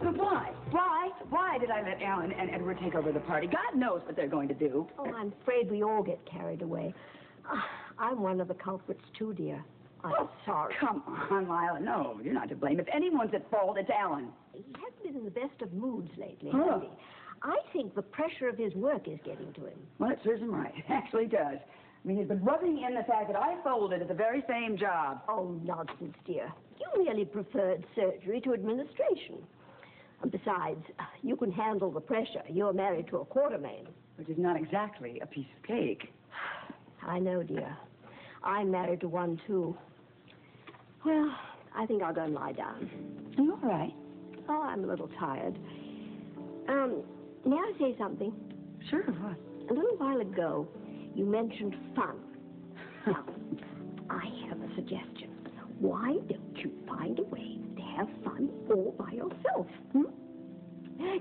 But why? Why? Why did I let Alan and Edward take over the party? God knows what they're going to do. Oh, I'm afraid we all get carried away. Ah, I'm one of the culprits, too, dear. I'm Oh, sorry. Come on, Lila. No, you're not to blame. If anyone's at fault, it's Alan. He hasn't been in the best of moods lately, Huh. has he? I think the pressure of his work is getting to him. Well, it serves him right. It actually does. I mean, he's been rubbing in the fact that I folded at the very same job. Oh, nonsense, dear. You really preferred surgery to administration. Besides, you can handle the pressure. You're married to a Quartermaine. Which is not exactly a piece of cake. I know, dear. I'm married to one, too. Well, I think I'll go and lie down. Are you all right? Oh, I'm a little tired. Um, may I say something? Sure, what? A little while ago, you mentioned fun. Now, I have a suggestion. Why don't you find a way have fun all by yourself? Hmm?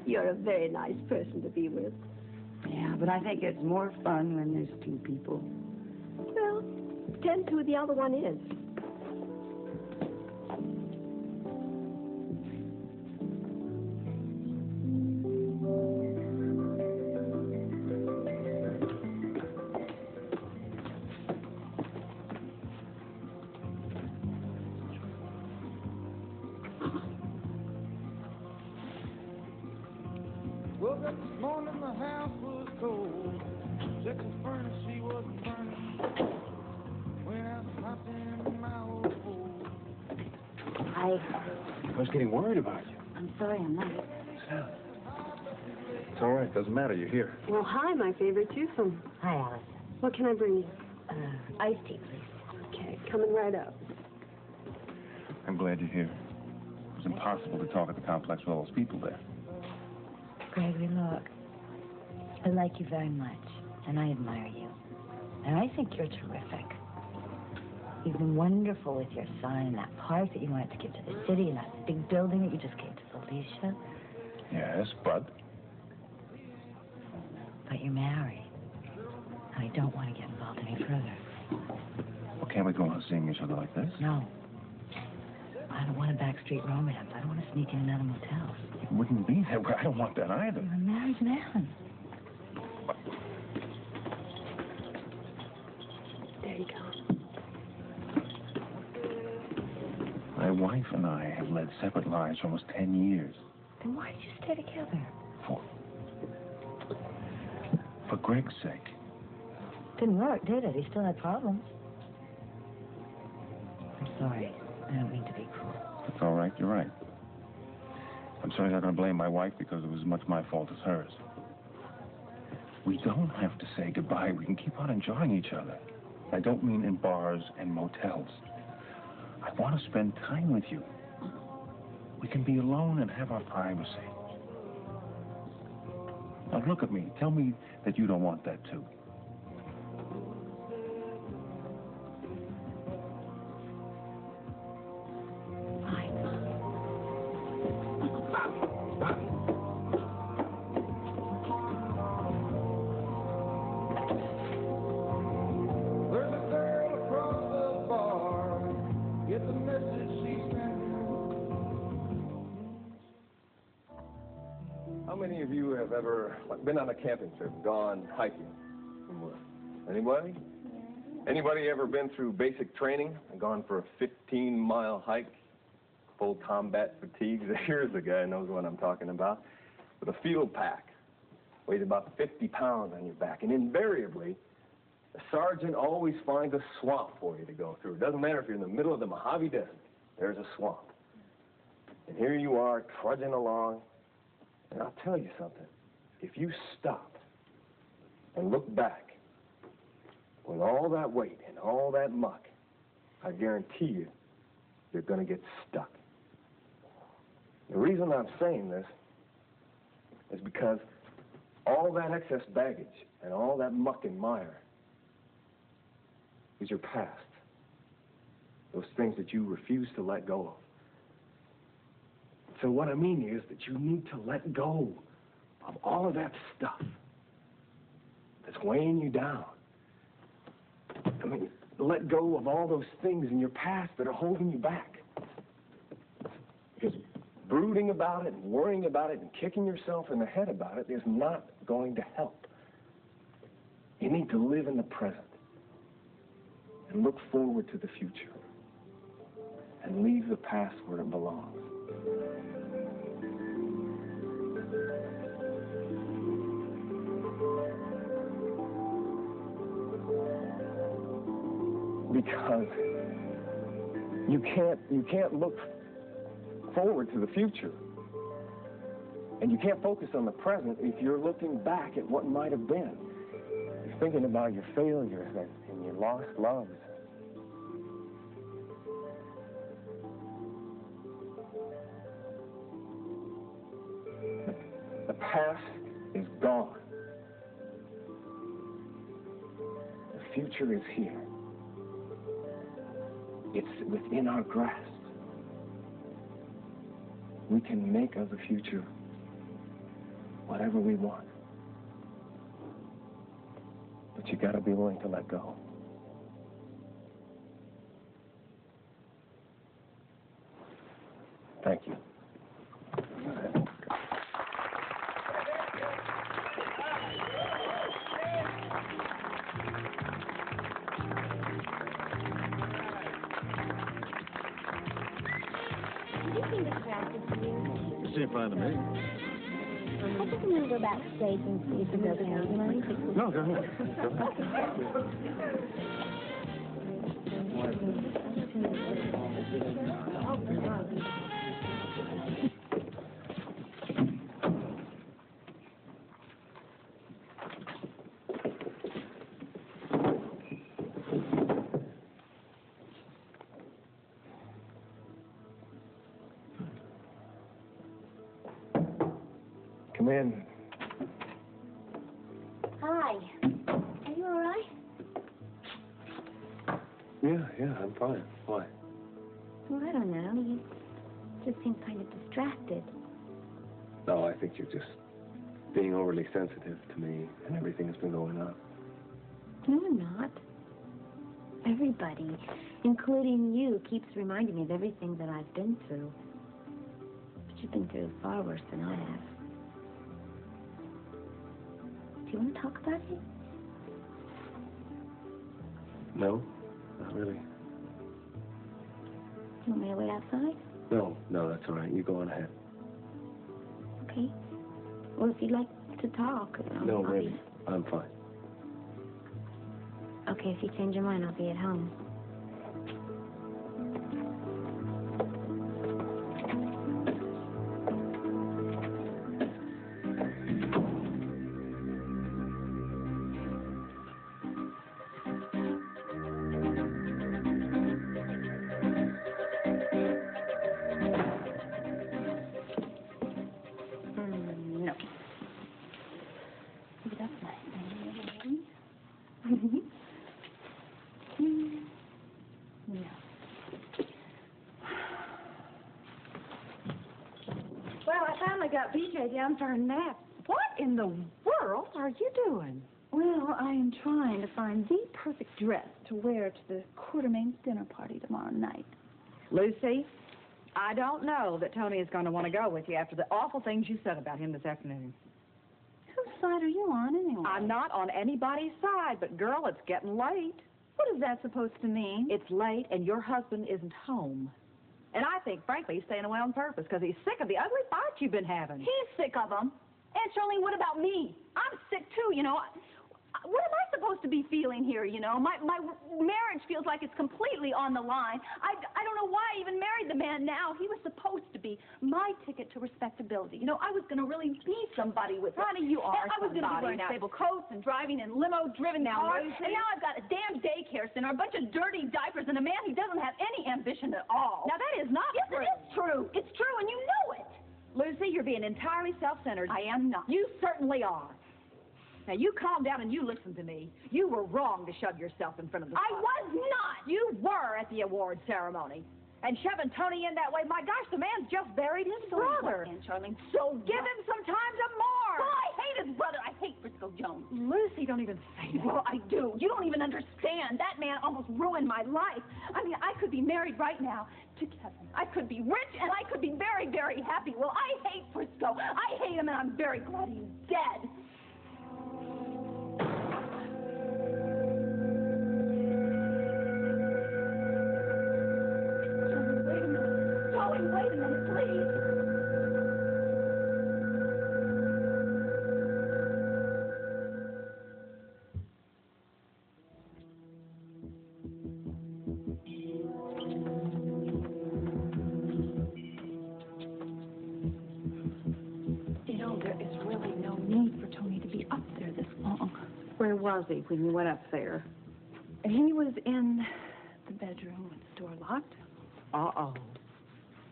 You're a very nice person to be with. Yeah, but I think it's more fun when there's two people. Well, depends who the other one is. Was getting worried about you. I'm sorry I'm late. It's all right. Doesn't matter. You're here. Well, hi, my favorite twosome. Hi, Alice. What can I bring you? Uh, iced tea, please. Okay, coming right up. I'm glad you're here. It was impossible to talk at the complex with all those people there. Gregory, look. I like you very much, and I admire you. And I think you're terrific. You've been wonderful with your son and that park that you wanted to give to the city and that big building that you just gave to Felicia. Yes, but But you're married. And I don't want to get involved any further. well, can't we go on seeing each other like this? No. I don't want a backstreet romance. I don't want to sneak in and out of motels. It wouldn't be that way. I don't want that either. You're a married man. There you go. My wife and I have led separate lives for almost ten years. Then why did you stay together? For for Greg's sake. Didn't work, did it? He still had problems. I'm sorry. I don't mean to be cruel. That's all right. You're right. I'm certainly not going to blame my wife because it was as much my fault as hers. We don't have to say goodbye. We can keep on enjoying each other. I don't mean in bars and motels. I want to spend time with you. We can be alone and have our privacy. Now look at me. Tell me that you don't want that too. Been on a camping trip, gone hiking? Anybody? Anybody ever been through basic training and gone for a 15-mile hike? Full combat fatigue. Here's a guy knows what I'm talking about. With a field pack. Weighs about 50 pounds on your back. And invariably, the sergeant always finds a swamp for you to go through. It doesn't matter if you're in the middle of the Mojave Desert. There's a swamp. And here you are trudging along. And I'll tell you something. If you stop and look back with all that weight and all that muck, I guarantee you, you're going to get stuck. The reason I'm saying this is because all that excess baggage and all that muck and mire is your past. Those things that you refuse to let go of. So what I mean is that you need to let go of all of that stuff that's weighing you down. I mean, let go of all those things in your past that are holding you back. Because brooding about it and worrying about it and kicking yourself in the head about it is not going to help. You need to live in the present and look forward to the future and leave the past where it belongs. Because you can't you can't look forward to the future. And you can't focus on the present if you're looking back at what might have been. You're thinking about your failures and, and your lost loves. The, the past is gone. The future is here. It's within our grasp. We can make of the future whatever we want. But you gotta be willing to let go. Thank you. You I think I'm gonna go backstage and see if it's okay. You mind? No, go ahead. Go ahead. Oh, Come in. Hi. Are you all right? Yeah, yeah, I'm fine. Why? Well, I don't know. You just seem kind of distracted. No, I think you're just being overly sensitive to me and everything that's been going on. No, I'm not. Everybody, including you, keeps reminding me of everything that I've been through. But you've been through far worse than I have. Do you want to talk about it? No, not really. Do you want me to wait outside? No, no, that's all right. You go on ahead. Okay. Well, if you'd like to talk, No, really. I'm fine. Okay, if you change your mind, I'll be at home. Got BJ down for a nap. What in the world are you doing? Well, I am trying to find the perfect dress to wear to the Quartermaine's dinner party tomorrow night. Lucy, I don't know that Tony is going to want to go with you after the awful things you said about him this afternoon. Whose side are you on, anyway? I'm not on anybody's side, but girl, it's getting late. What is that supposed to mean? It's late, and your husband isn't home. And I think, frankly, he's staying away on purpose because he's sick of the ugly fights you've been having. He's sick of them. And Charlene, what about me? I'm sick too, you know. What am I supposed to be feeling here, you know? My my marriage like it's completely on the line. I, I don't know why I even married the man now. He was supposed to be my ticket to respectability. You know, I was going to really be somebody with it. Honey, you are I was going to be wearing now. stable coats and driving in limo-driven Now, cars. And now I've got a damn daycare center, a bunch of dirty diapers, and a man who doesn't have any ambition at all. Now, that is not yes, true. it is true. It's true, and you know it. Lucy, you're being entirely self-centered. I am not. You certainly are. Now, you calm down and you listen to me. You were wrong to shove yourself in front of the I was not. You were at the award ceremony. And shoving Tony in that way, my gosh, the man's just buried his So brother. what, Aunt Charlene? So give him some time to mourn. Well, I hate his brother. I hate Frisco Jones. Lucy, don't even say that. Well, I do. You don't even understand. That man almost ruined my life. I mean, I could be married right now to Kevin. I could be rich and I could be very, very happy. Well, I hate Frisco. I hate him and I'm very glad he's dead. Where was he when you went up there? He was in the bedroom with the door locked. Uh-oh.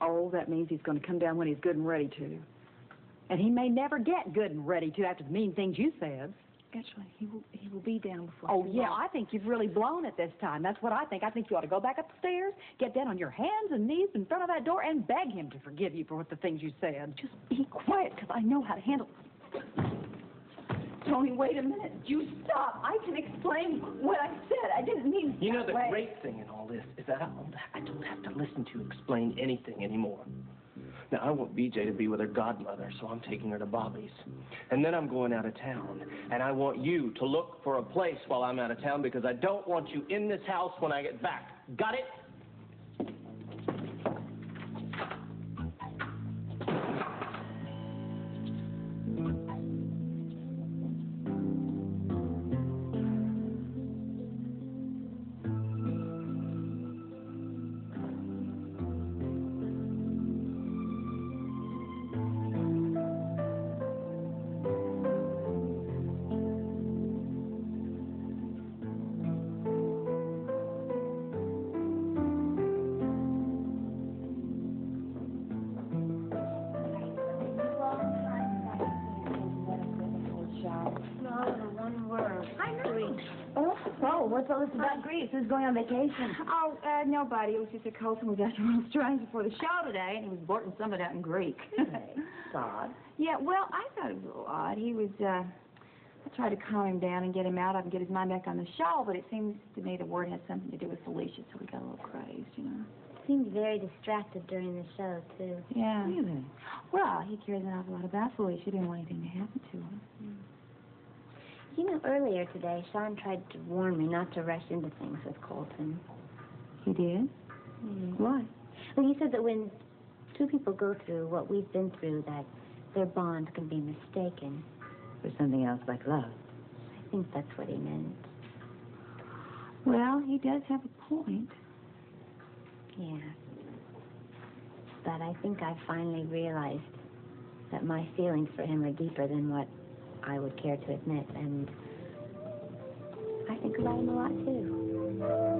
Oh, that means he's going to come down when he's good and ready to. And he may never get good and ready to after the mean things you said. Actually, he will he will be down before. Oh, yeah, long. I think you've really blown it this time. That's what I think. I think you ought to go back up the stairs, get down on your hands and knees in front of that door, and beg him to forgive you for what the things you said. Just be quiet, because I know how to handle it. Tony, wait a minute. You stop. I can explain what I said. I didn't mean You know, the way. great thing in all this is that I don't, I don't have to listen to you explain anything anymore. Now, I want BJ to be with her godmother, so I'm taking her to Bobby's. And then I'm going out of town. And I want you to look for a place while I'm out of town because I don't want you in this house when I get back. Got it? What's all this about Greece? Who's going on vacation? Oh, uh, nobody. It was just that Colton was after Real Strange before the show today, and he was blurting some of that in Greek. It's odd. yeah, well, I thought it was a little odd. He was, uh, I tried to calm him down and get him out of and get his mind back on the show, but it seems to me the word had something to do with Felicia, so he got a little crazed, you know. Seemed very distracted during the show, too. Yeah. Really? Well, he cares an awful lot about Felicia. He didn't want anything to happen to her. You know, earlier today, Sean tried to warn me not to rush into things with Colton. He did? Mm. Why? Well, he said that when two people go through what we've been through, that their bond can be mistaken. For something else like love. I think that's what he meant. Well, he does have a point. Yeah. But I think I finally realized that my feelings for him are deeper than what I would care to admit, and I think about him a lot too.